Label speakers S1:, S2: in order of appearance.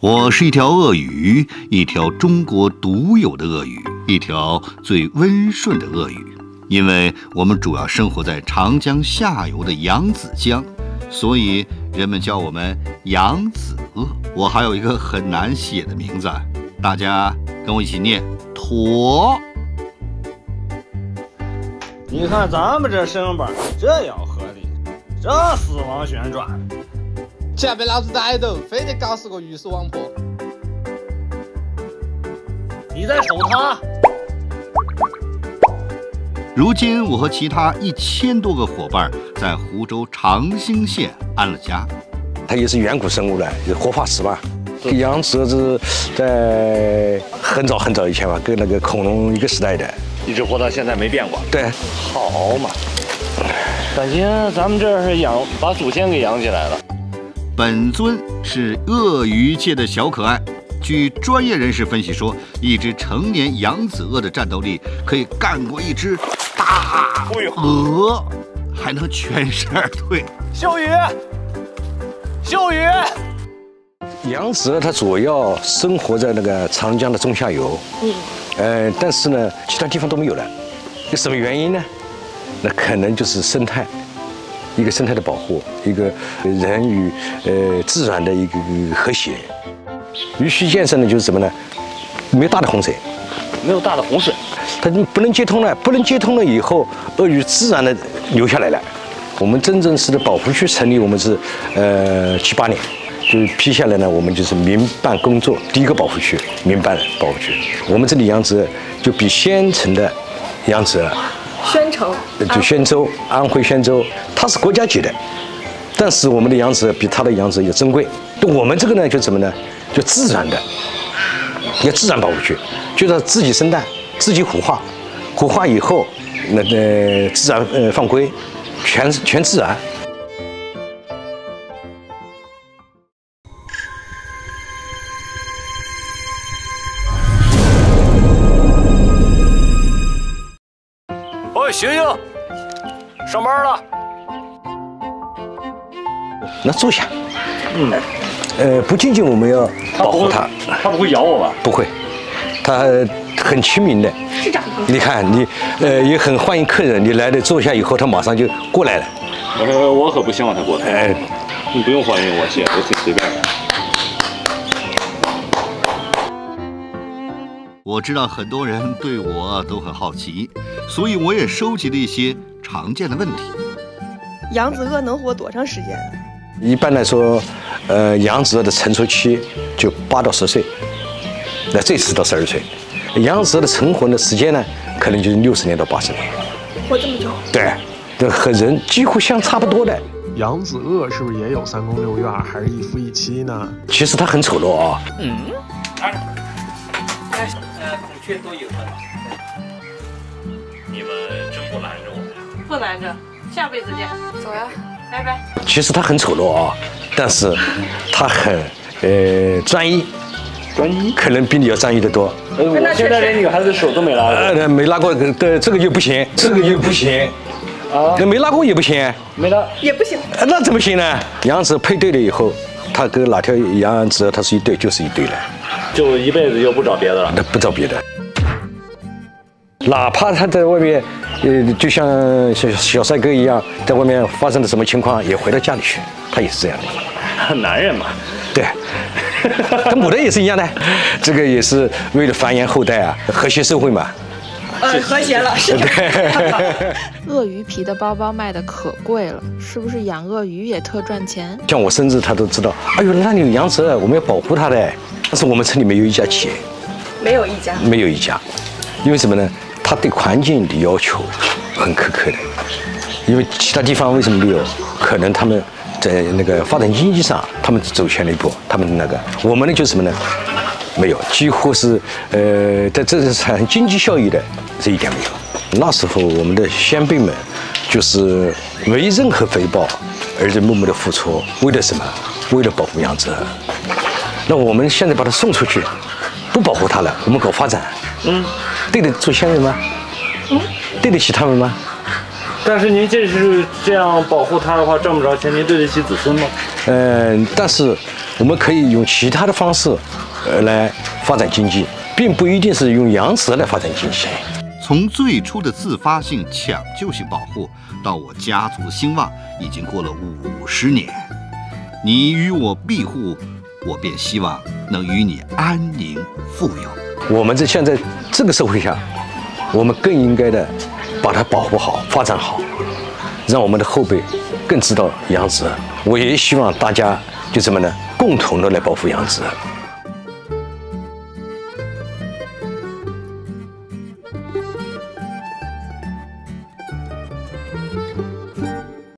S1: 我是一条鳄鱼，一条中国独有的鳄鱼，一条最温顺的鳄鱼。因为我们主要生活在长江下游的扬子江，所以人们叫我们扬子鳄。我还有一个很难写的名字，大家跟我一起念：驼。
S2: 你看咱们这身板，这要合理，这死亡旋转，
S3: 钱被老子逮到，非得搞死个鱼死网破。
S2: 你在吼他。
S1: 如今，我和其他一千多个伙伴在湖州长兴县安了家。
S4: 它也是远古生物了，是活化石吧？扬子鳄在很早很早以前吧，跟那个恐龙一个时代的，
S5: 一直活到现在没变过。
S4: 对，
S5: 好嘛，感觉咱们这是养把祖先给养起来了。
S1: 本尊是鳄鱼界的小可爱。据专业人士分析说，一只成年扬子鳄的战斗力可以干过一只大鹅，还能全身而退。
S2: 秀宇，秀宇，
S4: 扬子鳄它主要生活在那个长江的中下游，嗯，呃，但是呢，其他地方都没有了，有什么原因呢？那可能就是生态，一个生态的保护，一个人与呃自然的一个和谐。鱼须建设呢，就是什么呢？没有大的洪水，
S5: 没有大的洪水，
S4: 它不能接通了，不能接通了以后，鳄鱼自然的留下来了。我们真正式的保护区成立，我们是呃七八年，就是批下来呢，我们就是民办工作，第一个保护区，民办保护区。我们这里养殖就比县城的养殖，
S6: 宣城，
S4: 就宣州，安徽宣州，它是国家级的，但是我们的羊脂比它的羊脂要珍贵。我们这个呢，就什么呢？就自然的，要自然保护区，就是自己生蛋，自己孵化，孵化以后，那个自然呃放归，全全自然。
S2: 喂，醒醒，上班了。
S4: 那坐下。嗯。呃，不仅仅我们要保护它，
S5: 它不会咬我吧？
S4: 不会，它很亲民的。
S6: 是长
S4: 你看，你呃也很欢迎客人，你来了坐下以后，它马上就过来了。
S5: 我我可不希望它过来。哎，你不用欢迎我，姐，我挺随便的。
S1: 我知道很多人对我都很好奇，所以我也收集了一些常见的问题。
S6: 扬子鳄能活多长时间？
S4: 一般来说。呃，扬子鳄的成熟期就八到十岁，那最迟到十二岁。扬子鳄的成活的时间呢，可能就是六十年到八十年。
S6: 活这么久？
S4: 对，这和人几乎相差不多的。
S7: 扬子鳄是不是也有三宫六院，还是一夫一妻呢？
S4: 其实它很丑陋啊。嗯。哎，
S2: 哎，呃，孔雀都有了。
S5: 你们真不拦着我呀？
S6: 不拦着，下辈子见。走呀，拜拜。
S4: 其实他很丑陋啊。但是，他很呃专一，
S5: 专一
S4: 可能比你要专一的多。
S5: 我现在连女孩子手都没拉过。呃，
S4: 没拉过，对这个就不行，这个就不行。啊，那没拉过也不行。
S5: 没拉
S6: 也不行。
S4: 那怎么行呢？羊子配对了以后，他跟哪条羊子他是一对就是一对了。
S5: 就一辈子就不找别的了。
S4: 那不找别的。哪怕他在外面，呃，就像小小帅哥一样，在外面发生了什么情况，也回到家里去，他也是这样
S5: 的。男人嘛，
S4: 对，跟母的也是一样的，这个也是为了繁衍后代啊，和谐社会嘛。
S6: 呃，和谐了，是的。
S8: 鳄鱼皮的包包卖的可贵了，是不是养鳄鱼也特赚钱？
S4: 像我孙子他都知道，哎呦，那里有羊子，我们要保护它的。但是我们村里没有一家企业，
S6: 没有一家，
S4: 没有一家，因为什么呢？他对环境的要求很苛刻的，因为其他地方为什么没有？可能他们在那个发展经济上，他们走前了一步。他们那个，我们呢就是什么呢？没有，几乎是呃，在这是产生经济效益的这一点没有。那时候我们的先辈们就是没任何回报，而且默默的付出，为了什么？为了保护养殖。那我们现在把它送出去，不保护它了，我们搞发展。嗯。对得住先人吗？嗯，对得起他们吗？
S5: 但是您这是这样保护他的话，挣不着钱，您对得起子孙吗？
S4: 嗯，但是我们可以用其他的方式，呃，来发展经济，并不一定是用养殖来发展经济。
S1: 从最初的自发性、抢救性保护，到我家族兴旺，已经过了五十年。你与我庇护，我便希望能与你安宁富有。
S4: 我们在现在这个社会下，我们更应该的把它保护好、发展好，让我们的后辈更知道养殖。我也希望大家就什么呢，共同的来保护养殖。